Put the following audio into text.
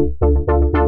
Música